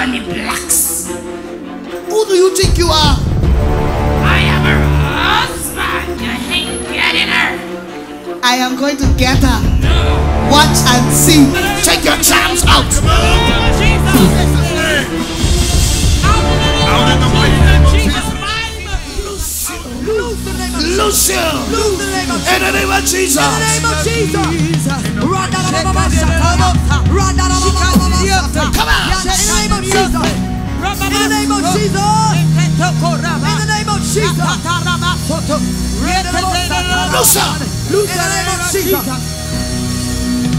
Bunny Blacks. Who do you think you are? I am her husband. You ain't getting her. I am going to get her. Watch and see. Take your charms out. Out Loose you. In the name of Jesus. Come on. In the name Loose her.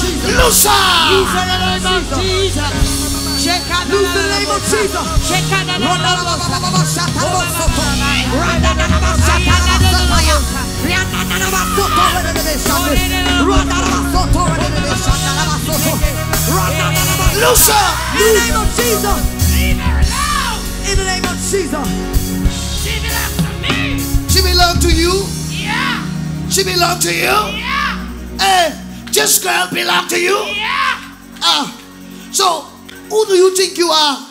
Loose her. Loose her. In the name of Jesus. Leave her alone. In the name of Jesus. She belongs to me. She belong to you. Yeah. She belong to you. Yeah. Hey, this girl belong to you. Yeah. Ah, so who do you think you are?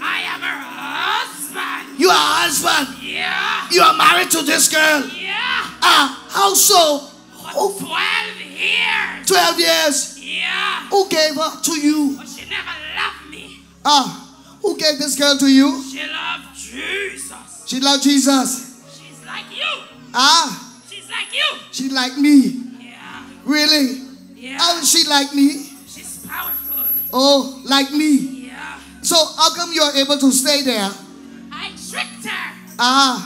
I am her husband. You are husband. Yeah. You are married to this girl. Yeah. Ah, how so? For 12 years. Twelve years. Yeah. Who gave her to you? But she never loved me. Ah, who gave this girl to you? She loved Jesus. She loved Jesus. She's like you. Ah, She's like you. she like me. Really? Yeah. How is she like me? She's powerful. Oh, like me. Yeah. So how come you are able to stay there? I tricked her. Ah,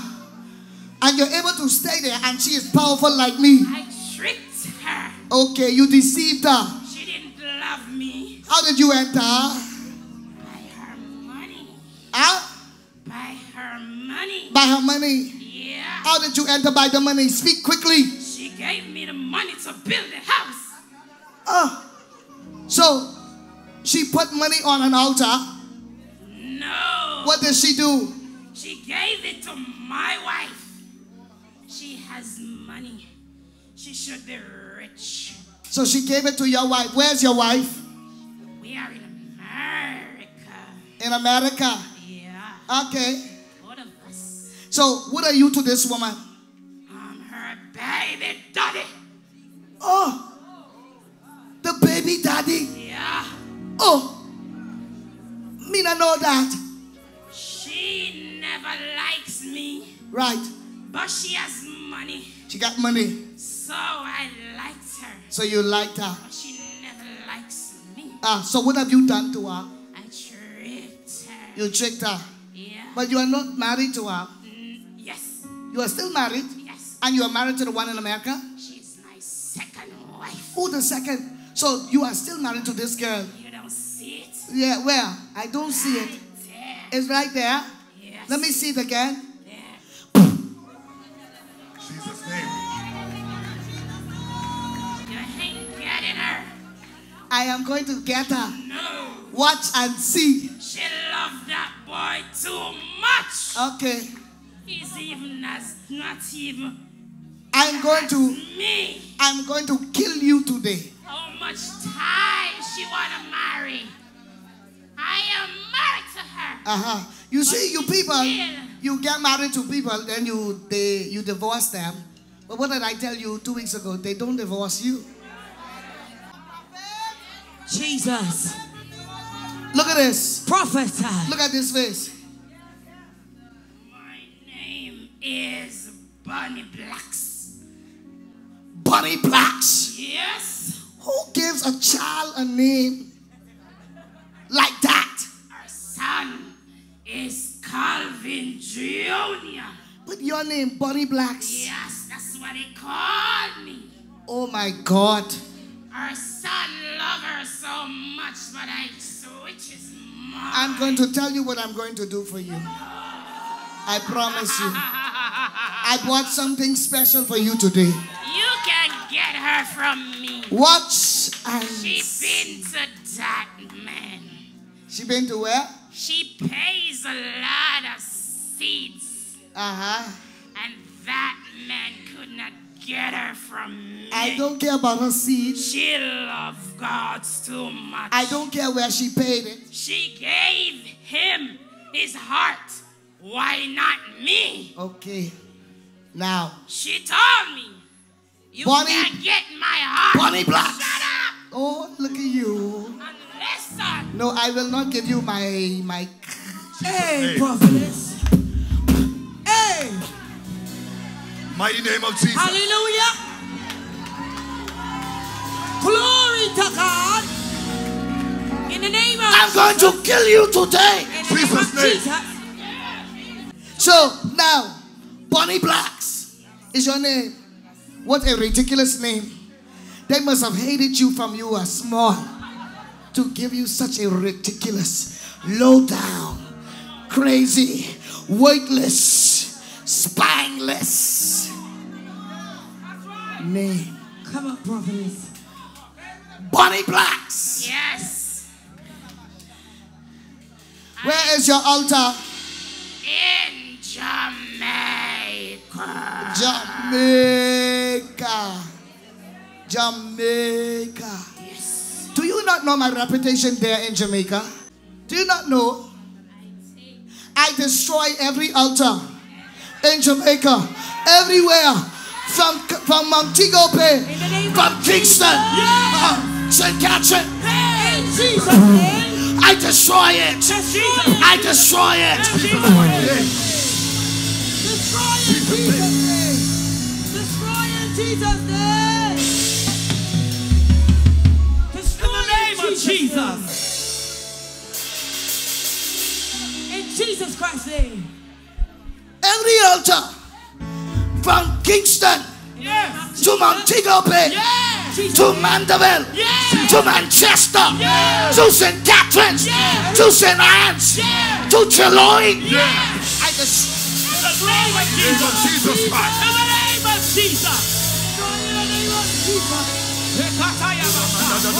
and you're able to stay there, and she is powerful like me. I tricked her. Okay, you deceived her. She didn't love me. How did you enter? By her money. Ah, By her money. by her money. Yeah. How did you enter by the money? Speak quickly. Gave me the money to build the house. Oh. so she put money on an altar. No. What did she do? She gave it to my wife. She has money. She should be rich. So she gave it to your wife. Where's your wife? We are in America. In America. Yeah. Okay. Both of us. So what are you to this woman? Baby daddy. Oh, the baby daddy. Yeah. Oh, me not know that. She never likes me. Right. But she has money. She got money. So I liked her. So you liked her. But she never likes me. Ah, so what have you done to her? I tricked her. You tricked her. Yeah. But you are not married to her. Mm, yes. You are still married. Yes. And you are married to the one in America? She's my second wife. Who the second? So you are still married to this girl. You don't see it. Yeah, where? I don't see it. There. It's right there. Yes. Let me see it again. There. Jesus' name. You ain't getting her. I am going to get her. No. Watch and see. She loved that boy too much. Okay. He's even as not even I'm going to me. I'm going to kill you today. How much time she wanna marry? I am married to her. Uh-huh. You see, you people, still- you get married to people, then you they you divorce them. But what did I tell you two weeks ago? They don't divorce you. Jesus. Look at this. Prophesy. Look at this face. My name is Bunny Blacks. Bunny Blacks. Yes, Who gives a child a name like that? our son is Calvin Jr. But your name, Bunny Blacks. Yes, that's what he called me. Oh my God. Our son loves her so much, but I switch is more. I'm going to tell you what I'm going to do for you. I promise you. I bought something special for you today. You can get her from me. Watch and She been to that man. she been to where? She pays a lot of seeds, Uh-huh. and that man could not get her from me. I don't care about her seed. She loves God too much. I don't care where she paid it. She gave him his heart. Why not me? Okay. Now, She told me, You Bonnie- can't get my heart. Bonnie Black. Shut up oh look at you. listen. No, I will not give you my my Hey, name. prophetess. Hey, Mighty name of Jesus. hallelujah. Glory to God. In the name of I'm going to kill you today. in the Jesus' name. Jesus. So now, Bonnie Blacks is your name. What a ridiculous name. They must have hated you from you were small to give you such a ridiculous, low down, crazy, weightless, spineless name. Come on, prophetess. Bonnie Blacks. Yes. Where is your altar? In Jamaica. Jamaica. Jamaica. Yes. Do you not know my reputation there in Jamaica? Do you not know? I destroy every altar in Jamaica, everywhere, from from Montego Bay, In the name from Kingston, St. Catherine. In Jesus' name. I destroy it. I destroy it. In Jesus' name. Jesus' name. In the name of Jesus. In Jesus Christ's name. Every altar, from Kingston to Montego Bay. Jesus. to Mandeville, to Manchester, to St. Catherine's, to St. Anne's, to Chiloy. I just Name of Jesus Christ. In the name of Jesus. Destroy in the name of Jesus. Destroy in the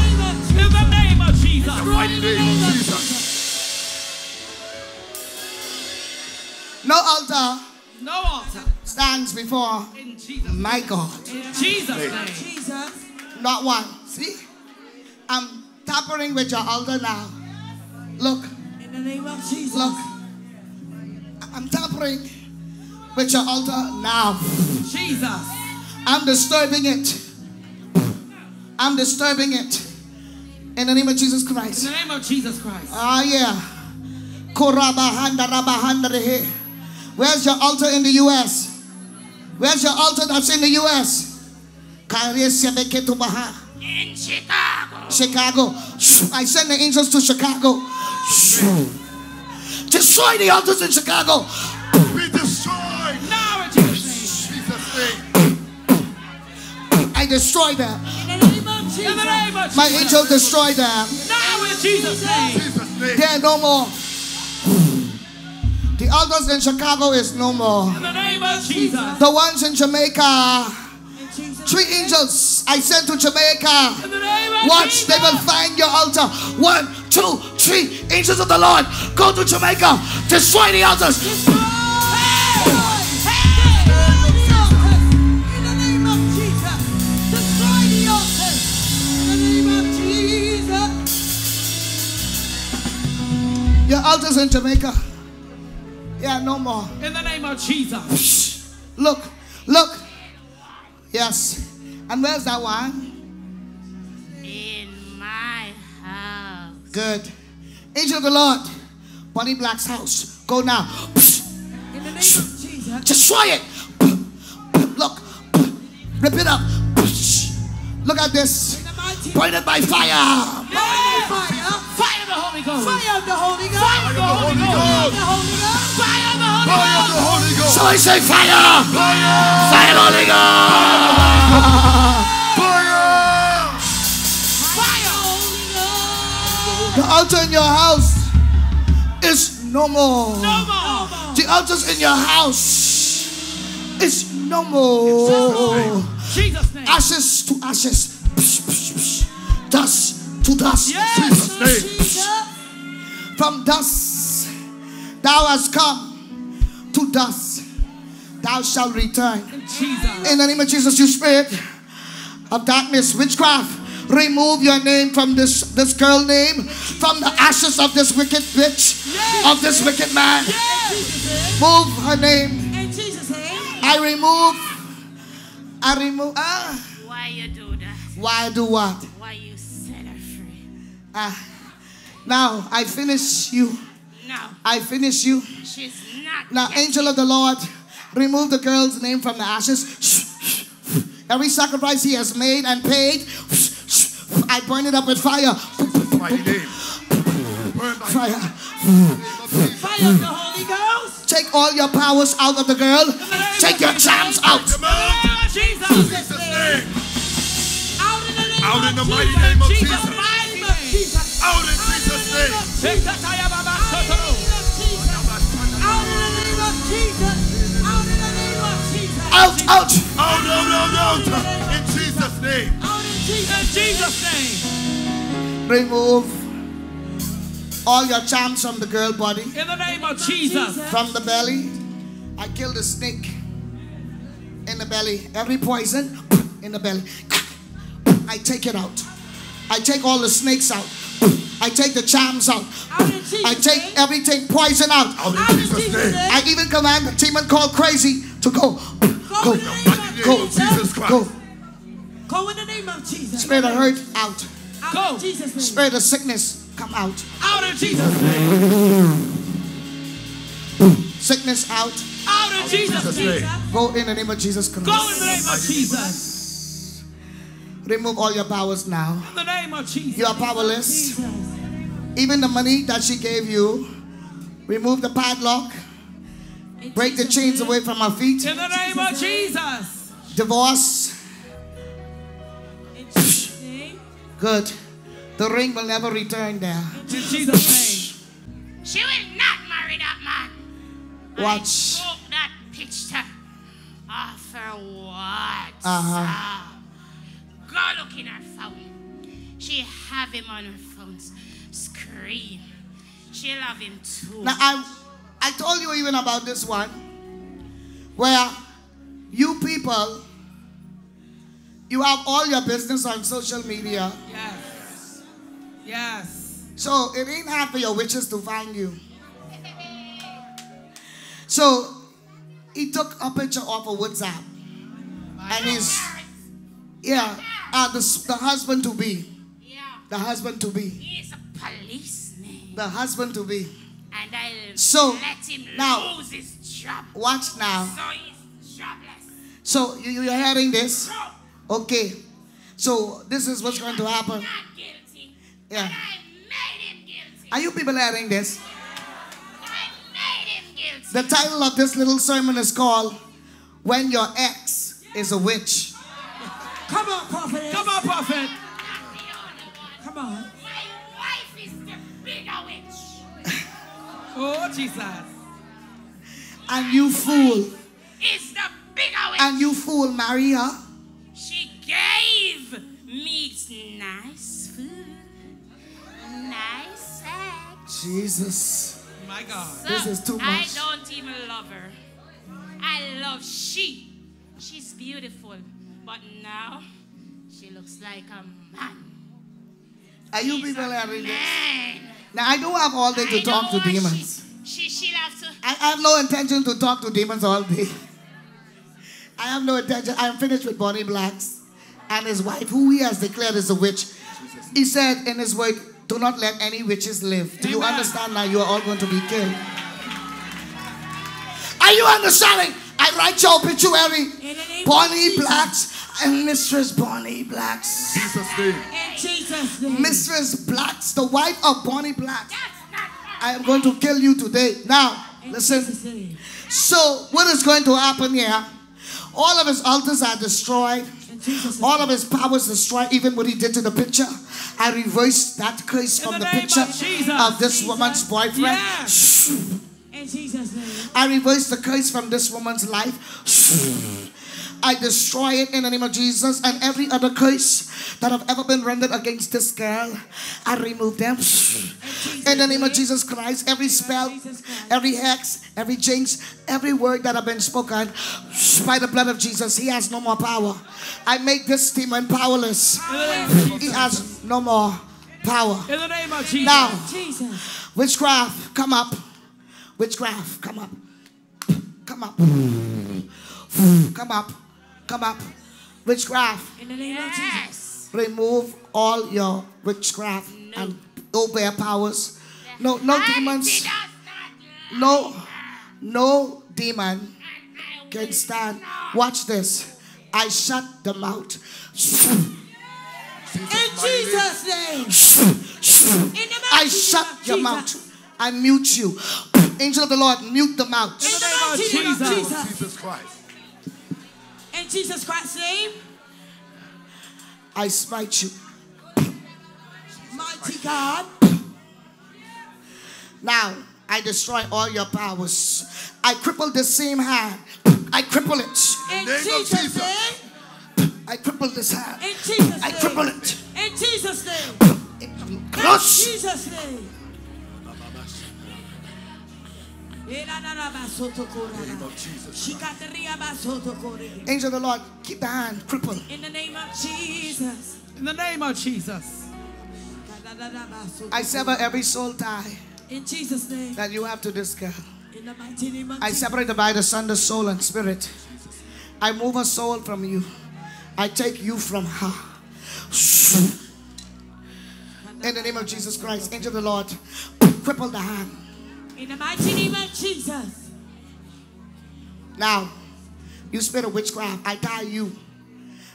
name of Jesus. In the name of Jesus. Mighty name of Jesus. no altar No altar. stands before In Jesus. my God. In Jesus' name. Jesus. Not one. See, I'm tampering with your altar now. Look, In the name of Jesus. look. I'm tampering with your altar now. Jesus. I'm disturbing it. I'm disturbing it. In the name of Jesus Christ. In the name of Jesus Christ. Ah, yeah. Korabahanda rabahanda rehe. Where's your altar in the US? Where's your altar that's in the US? Karesebeketubaha. In Chicago. Chicago. I send the angels to Chicago. Destroy the altars in Chicago. Be destroyed. Now in Jesus' name. Jesus' name. I destroy them. In the name of Jesus. In the name of Jesus. My angel destroy them. Now in Jesus' name. Jesus' name. They're no more. The altars in Chicago is no more. In the name of Jesus. The ones in Jamaica. Three angels I sent to Jamaica. In the name of Watch, they will find your altar. One, two, three. Angels of the Lord, go to Jamaica. Destroy the altars. Destroy! Destroy the altars! In the name of Jesus. Destroy the altars! In the name of Jesus. Your altars in Jamaica. Yeah, no more. In the name of Jesus. Look, look. Yes. And where's that one? In my house. Good. Angel of the Lord, Bonnie Black's house. Go now. In the name of Jesus. Destroy it. Look. Rip it up. Look at this. In the mighty Burn it by fire. Yeah. Fire. Fire the Holy Ghost. Fire of the Holy Ghost. Fire of the Holy Ghost. Fire the Holy Ghost. Fire the Holy Fire of the Holy Ghost. Somebody say fire. Fire. Fire, Holy Ghost. Your house is no more. No more. The altars in your house is no more. Jesus' name. Ashes to ashes. Psh, psh, psh. Dust to dust. Yes. name. Jesus. From dust thou hast come to dust. Thou shalt return. Jesus. In the name of Jesus, you spirit of darkness, witchcraft, remove your name from this, this girl name, from the ashes of this wicked witch, of this wicked man. Jesus' Move her name. In Jesus' name. I remove. I remove. Ah. Why you do that? Why do what? Why you set her free? Ah. Now I finish you. No, I finish you. she's not. Now, yet. angel of the Lord, remove the girl's name from the ashes. Every sacrifice he has made and paid, I burn it up with fire. Mighty name. Fire. Fire of the Holy Ghost. Take all your powers out of the girl. Take your charms out. Come out. Jesus' Jesus' name. name. Out in the name Out in Jesus. mighty name of Jesus. Jesus. Name of Jesus. Out in Jesus' name. Jesus. Out in the name of Jesus. Out in the name of Jesus. Out, out. Out, out, out, out. In Jesus' name. Out in Jesus. Jesus' name. Remove all your charms from the girl body, In the name of Jesus. from the belly. I kill the snake in the belly. Every poison in the belly. I take it out. I take all the snakes out. I take the charms out. Out in Jesus' I take everything poison out. Out Out in in Jesus' Jesus' name. name. I even command the demon called crazy to go. Go Go. in the name Mighty of name Go. of Jesus Jesus. Christ. Go. Go in the name of Jesus. Spirit of hurt out. Out Go. in Jesus' name. Spirit of sickness come out. Out in Jesus' name. Sickness out. Out in Jesus' Jesus' name. name. Go in the name of Jesus Christ. Go in the name of Jesus. Remove all your powers now. In the name of Jesus. You are powerless. Even the money that she gave you, remove the padlock, break the chains away from her feet. In the name of Jesus. Divorce, good. The ring will never return there. In Jesus' She will not marry that man. Watch. I broke that picture off her what? Uh-huh. Go look in her phone. She have him on her phone. Scream. She love him too. Now I, I told you even about this one, where you people, you have all your business on social media. Yes. Yes. so it ain't hard for your witches to find you. So he took a picture off of WhatsApp, and he's yeah, uh, the the husband to be, yeah. the husband to be, He is a policeman. the husband to be. And I'll So, let him now- lose his job. Watch now. So he's jobless. So you you're hearing this? So Okay. So this is what's going to happen. Yeah. But I made him guilty. Are you people hearing this? I made him guilty. The title of this little sermon is called When Your Ex is a Witch. Come on, prophet. Come on, prophet. Not the only one. Come on. My wife is the bigger witch. Oh, Jesus. And you fool. Is the bigger witch. And you fool marry her. Jesus. My God. So This is too much. I don't even love her. I love she. She's beautiful, but now she looks like a man. Are you She's people a this? man. Now I don't have all day to I talk to demons. She, she, she'll have to. I I have no intention to talk to demons all day. I have no intention. I am finished with Bonnie Blacks and his wife, who he has declared is a witch. He said in his word, Do not let any witches live. Do you understand now? You are all going to be killed. Are you understanding? I write your obituary. In the name Bonnie. Blacks and Mistress Bonnie Blacks. Jesus' name. In Jesus' name. Mistress Blacks, the wife of Bonnie Blacks. That's not her. I am going to kill you today. Now, listen. So, what is going to happen here? All of his altars are destroyed. Jesus' All of his powers destroyed, even what he did to the picture. I reverse that curse from the picture of of this woman's boyfriend. In Jesus' name. I reverse the curse from this woman's life. I destroy it in the name of Jesus and every other curse that have ever been rendered against this girl. I remove them in the name of Jesus Christ. Every spell, every hex, every jinx, every word that have been spoken by the blood of Jesus, he has no more power. I make this demon powerless. In the name of He has no more power. In the name of Jesus. Now, Jesus. Witchcraft, come up. Witchcraft, come up. Come up. Come up. Come up. Witchcraft, In the name of Jesus. Yes. remove all your witchcraft and obey powers. No, no demons. No, no demon can stand. Watch this. I shut them out. In Jesus' name. In the I shut name your mouth. I mute you. Angel of the Lord, mute the mouth. In the name of mighty name of Jesus. Jesus. Jesus Christ. In Jesus Christ's name. I smite you. Mighty God. Now I destroy all your powers. I cripple the same hand. I cripple it. In name Jesus' Jesus. name. I cripple this hand. In Jesus' I name. cripple it. In Jesus' name. In Jesus' name. Name of Jesus. Angel of the Lord, keep the hand crippled. In the name of Jesus. In the name of Jesus. I sever every soul tie In Jesus' name. that you have to this girl. In the mighty name of I Jesus. separate the body, the son, the soul, and spirit. I move a soul from you. I take you from her. In the name of Jesus Christ, angel of the Lord, cripple the hand. In the mighty name of Jesus. Now, you spirit of witchcraft, I tie you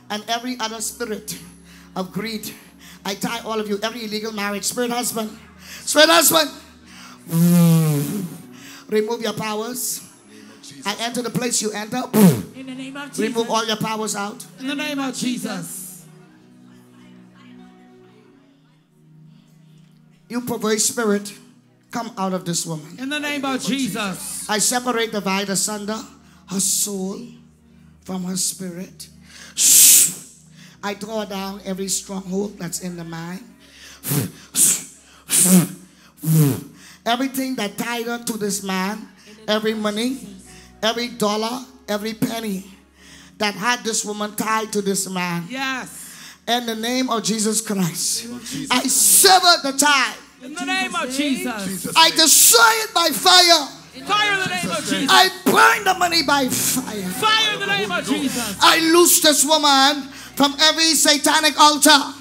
and every other spirit of greed. I tie all of you, every illegal marriage, spirit husband, spirit husband. Remove your powers. I enter the place you enter. In the name of Jesus. Remove all your powers out. In the name of Jesus. You perverse spirit, come out of this woman. In the name of Jesus. I separate, the divide asunder her soul from her spirit. I draw down every stronghold that's in the mind. Everything that tied her to this man, every money, every dollar, every penny that had this woman tied to this man. Yes. In the name of Jesus Christ, I sever the tie. In the name of Jesus. Jesus. I destroy it by fire. Fire in the name of Jesus. I burn the money by fire. Fire in the name of Jesus. I loose this woman from every satanic altar.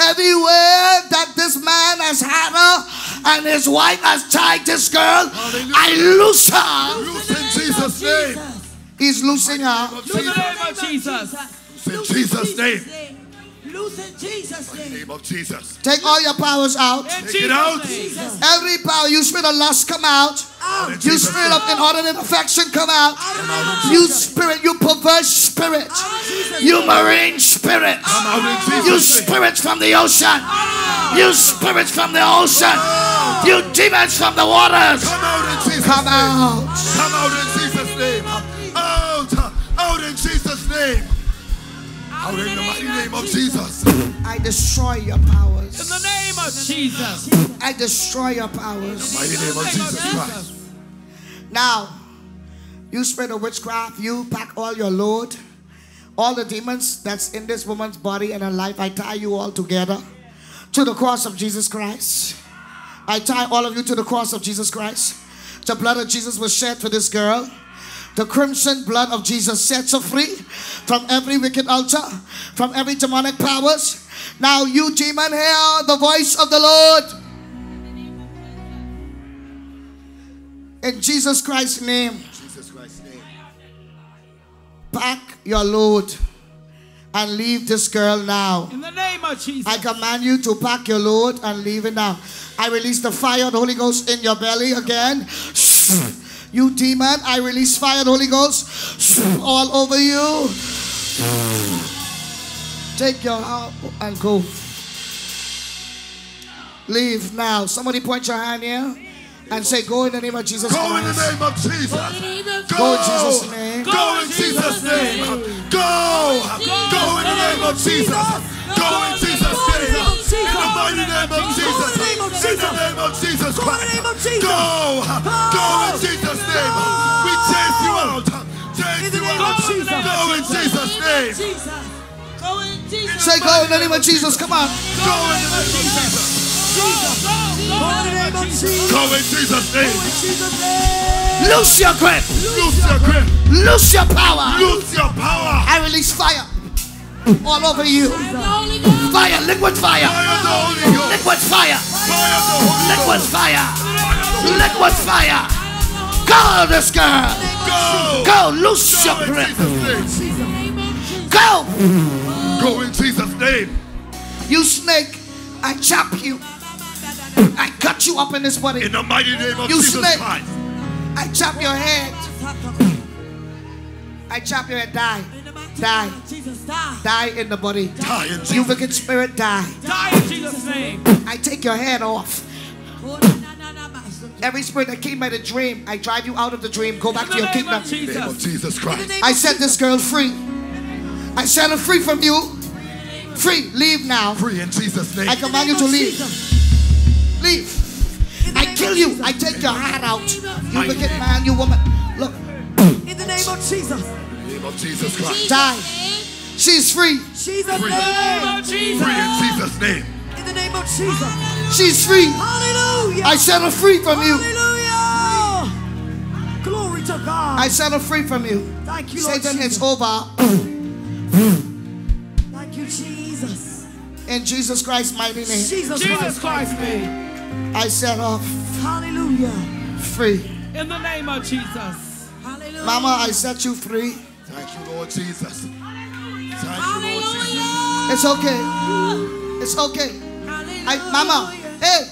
Everywhere that this man has had her and his wife has tied this girl, I loose her. Loose in Jesus' name. He's loosing her. Of In the name of Jesus. In Jesus' name. Loose in Jesus' name. In the Name of Jesus. Take all your powers out. In Take it out. Jesus' Every power, you spirit of lust, come out. In You Jesus' spirit name. of inordinate affection, come out. out. You spirit, you perverse spirit. You marine spirit. Out You spirits from the ocean. You spirits from the ocean. You demons from the waters. Come out in Jesus' Come name. out. Come out in Jesus' name. Out. Out in Jesus' name. Out in the mighty name of Jesus. I destroy your powers. In the name of Jesus. I destroy your powers. In the Mighty name of Jesus Christ. Now, you spread of witchcraft, you pack all your load. All the demons that's in this woman's body and her life, I tie you all together to the cross of Jesus Christ. I tie all of you to the cross of Jesus Christ. The blood of Jesus was shed for this girl. The crimson blood of Jesus sets her free from every wicked altar, from every demonic powers. Now, you demon, hear the voice of the Lord. In Jesus Christ's name, Jesus Christ's name. pack your load and leave this girl now. In the name of Jesus. I command you to pack your load and leave it now. I release the fire of the Holy Ghost in your belly again. You demon, I release fire of Holy Ghost all over you. Take your heart and go. Leave now. Somebody point your hand here and say, Go in the name of Jesus Go in the name of Jesus. Go. Go in Jesus' name. Go in Jesus' name. Go. Go in the name of Jesus. Go in Jesus' name. In the name of Jesus. In the name of Jesus Christ. Go. Go in Jesus' name. We chase you out. Chase you out. Go in Jesus' name. Go in Jesus. Say, Go in the name of Jesus. Come on. Go in the name of Jesus. Go in the name of Jesus. Go in Jesus' name. Jesus' Loose your grip. Loose your grip. Loose your power. Lose your power. I release fire all over you. Fire, liquid fire. Fire the Holy Ghost. Liquid fire. Fire the Holy Liquid fire. Liquid fire. Go, this girl. Go. Go, loose your grip. Go. Go in Jesus' name. You snake, I chop you. I cut you up in this body. In the mighty name of You Jesus snake. Christ. I chop your head. I chop your head. Die. Die. Jesus, die. Die in the body. Die in Jesus. You wicked spirit, die. Die in Jesus' name. I take your head off. Every spirit that came by the dream, I drive you out of the dream. Go back to your name of kingdom. name of Jesus. Jesus Christ. I set this girl free. I set her free from you. Free. Leave now. Free in Jesus' name. I command you to leave. Leave. I kill you. I take your heart out. You wicked man, you woman. Look, In the name of Jesus. In the name of Jesus Christ. die. She's free. Jesus' Free. name. of Jesus. Free in Jesus' name. In the name of Jesus. She's free. Hallelujah. I set her free from you. Hallelujah. Glory to God. I set her free from you. Thank you, Lord Satan, it's over. Thank you, Jesus. In Jesus Christ's mighty name, Jesus, Jesus Christ. Christ name. I set her Hallelujah. free. In the name of Jesus. Hallelujah. Mama, I set you free. Thank you, Lord Jesus. Thank you, Lord Jesus. It's okay. It's okay. I, Mama, hey,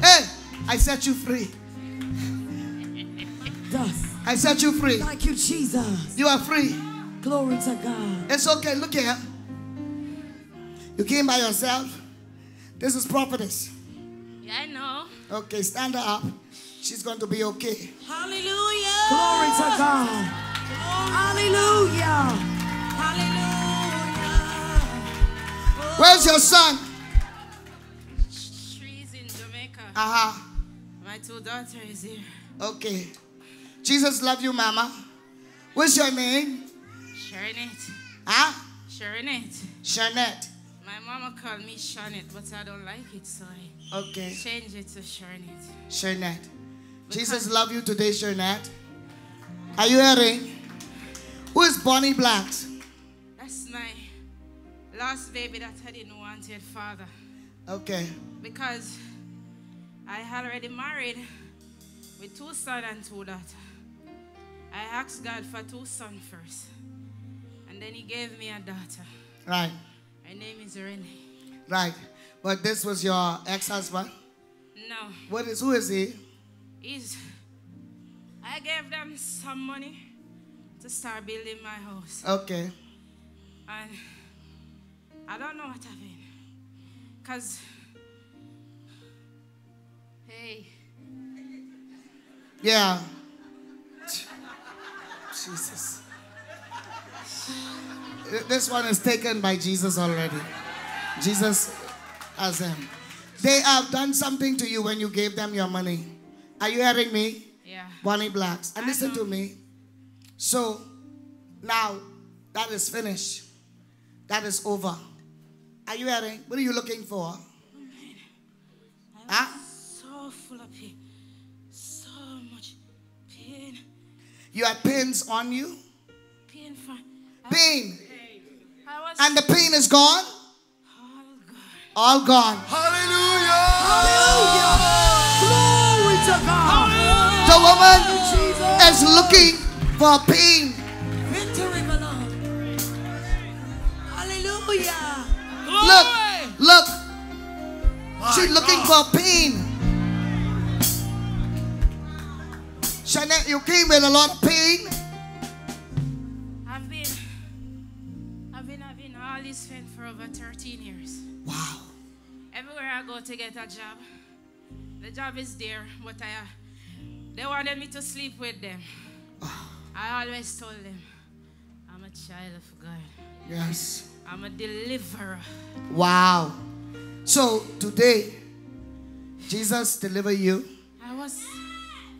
hey, I set you free. Jesus. I set you free. Thank you, Jesus. You are free. Glory to God. It's okay. Look here. You came by yourself. This is prophetess. Yeah, I know. Okay, stand up. She's going to be okay. Hallelujah. Glory to God. Hallelujah. Hallelujah. Where's your son? She's in Jamaica. Uh huh. My two daughters here. Okay. Jesus love you, Mama. What's your name? Sharonette. Huh? Sharonette. Shanette. My mama called me Sharonette, but I don't like it, so I Okay. changed it to Sharonette. Shanette. Jesus love you today, Shanette. Are you hearing? Who is Bonnie Blacks? That's my last baby that I didn't want yet, father. Okay. Because I had already married with two sons and two daughters. I asked God for two sons first. And then he gave me a daughter. Right. Her name is Renee. Right. But this was your ex-husband. No, What is who is he? he's I gave them some money to start building my house. Okay. And I don't know what happened. Cause hey, Yeah. Jesus. This one is taken by Jesus already. Jesus has him. They have done something to you when you gave them your money. Are you hearing me? yeah. Bonnie Blacks. And I listen to me. So now that is finished. That is over. Are you ready? What are you looking for? Oh, huh? So full of pain. So much pain. You had pins on you? Pain for Pain. I was And the pain is gone? all gone. All gone. Hallelujah. Hallelujah. Glory to God. The woman Jesus. is looking for pain. Victory belongs. Hallelujah. Look, look. My She's looking for pain. Shanette, you came with a lot of pain. I've been I've been having all Wally spent for over 13 years. Wow. Everywhere I go to get a job, the job is there, but I, uh, they wanted me to sleep with them. I always told them, I'm a child of God. Yes. I'm a deliverer. Wow. So today, Jesus deliver you I was,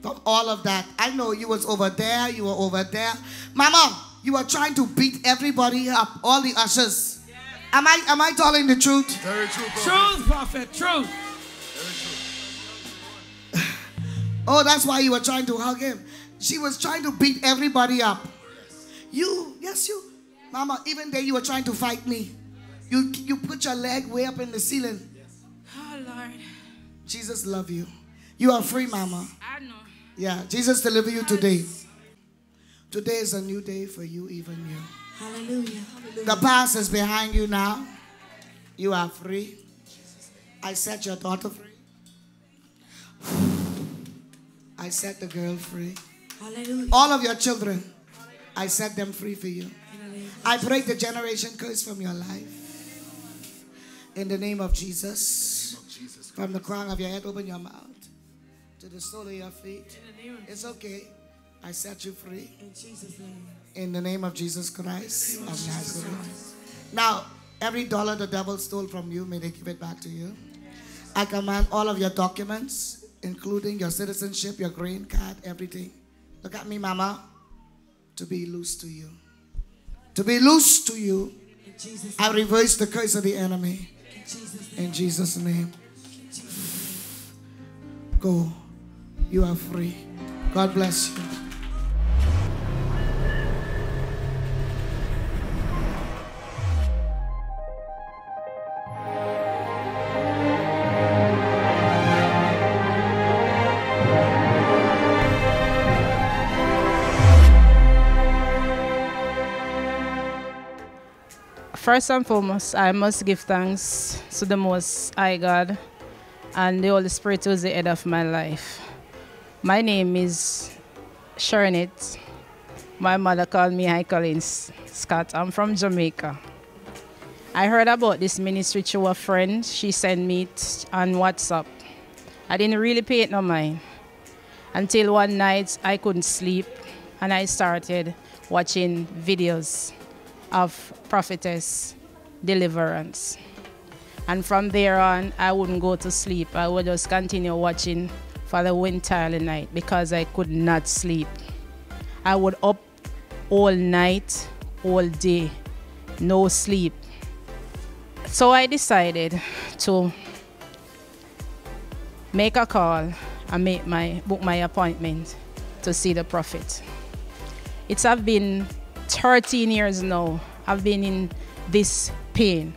from all of that. I know you was over there, you were over there. Mama, you were trying to beat everybody up, all the ushers. Am I am I telling the truth? Very true, prophet. Truth, prophet. Truth. Oh, that's why you were trying to hug him. She was trying to beat everybody up. You, yes, you. Mama, even there you were trying to fight me. You you put your leg way up in the ceiling. oh Lord, Jesus love you. You are free, Mama. I know. Yeah, Jesus deliver you today. Today is a new day for you, even you. Hallelujah. The past is behind you now. You are free. I set your daughter free. I set the girl free. Hallelujah. All of your children, I set them free for you. I break the generation curse from your life. In the name of Jesus. From the crown of your head, open your mouth to the sole of your feet. It's okay. I set you free. In Jesus' name. In the name of Jesus Christ of Nazareth. Now, every dollar the devil stole from you, may they give it back to you. I command all of your documents, including your citizenship, your green card, everything. Look at me, mama. To be loose to you. To be loose to you. I reverse the curse of the enemy. in Jesus' name. Go. You are free. God bless you. First and foremost, I must give thanks to the Most High God and the Holy Spirit who is the head of my life. My name is Sharonette. My mother called me High Collins Scott. I'm from Jamaica. I heard about this ministry through a friend. She sent me it on WhatsApp. I didn't really pay it no mind until one night I couldn't sleep and I started watching videos of prophetess deliverance. And from there on, I wouldn't go to sleep. I would just continue watching for the entire night because I could not sleep. I would up all night, all day, no sleep. So I decided to make a call and make my book my appointment to see the prophet. It's have been 13 years now. I've been in this pain.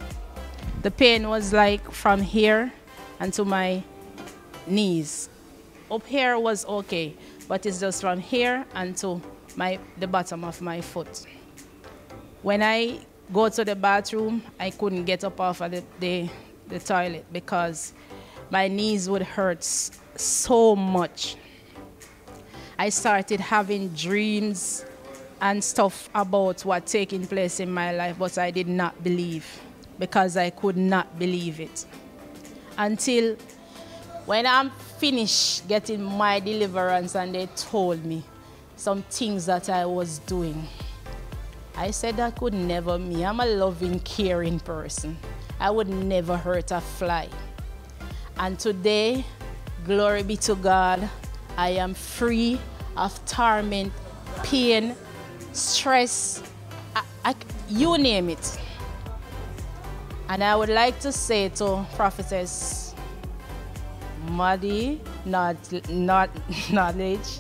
The pain was like from here unto my knees. Up here was okay, but it's just from here unto my the bottom of my foot. When I go to the bathroom, I couldn't get up off of the, the, the toilet because my knees would hurt so much. I started having dreams and stuff about what taking place in my life, but I did not believe because I could not believe it. Until when I'm finished getting my deliverance and they told me some things that I was doing. I said that could never me. I'm a loving, caring person. I would never hurt a fly. And today, glory be to God, I am free of torment, pain, stress, I, I- you name it. And I would like to say to Prophetess Mattie, not, not knowledge,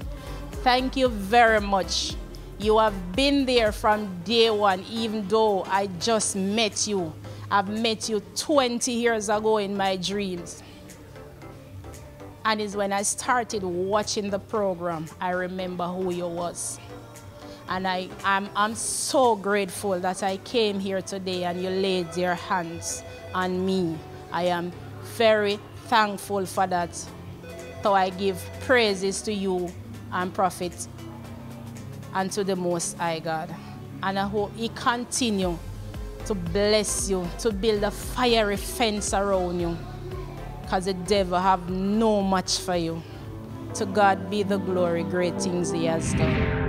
thank you very much. You have been there from day one, even though I just met you. I've met you 20 years ago in my dreams. And it's when I started watching the program, I remember who you was. And I, I'm, I'm so grateful that I came here today and you laid your hands on me. I am very thankful for that. So I give praises to you and Prophet and to the Most High God. And I hope He continue to bless you, to build a fiery fence around you. Because the devil have no match for you. To God be the glory, great things he has done.